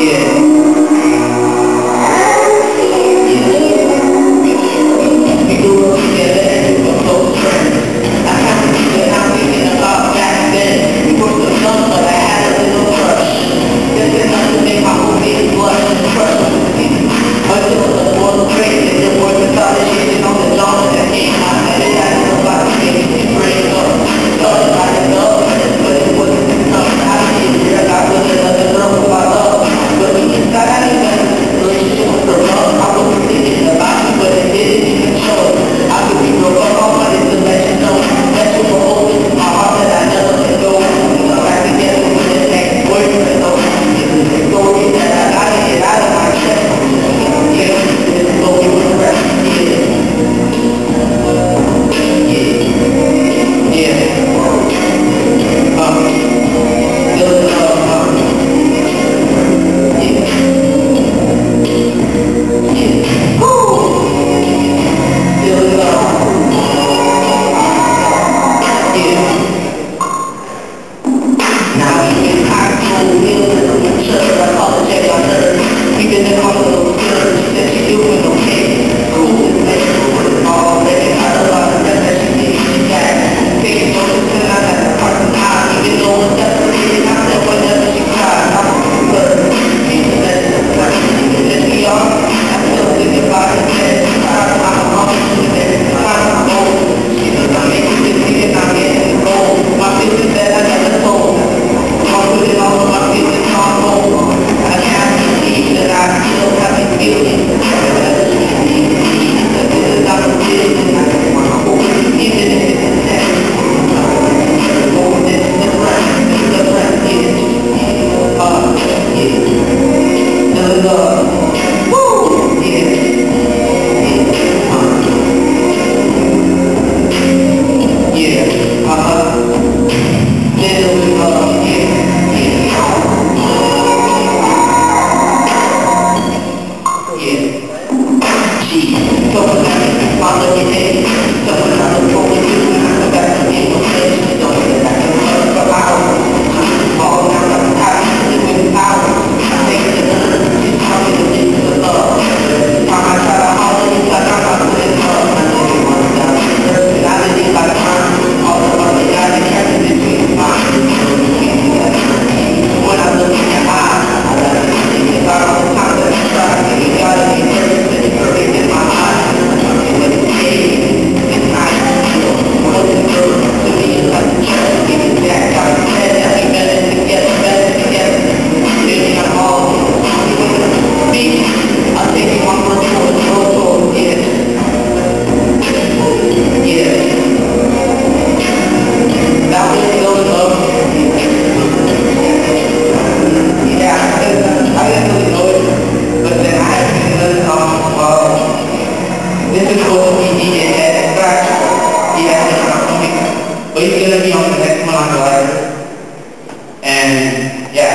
Yeah.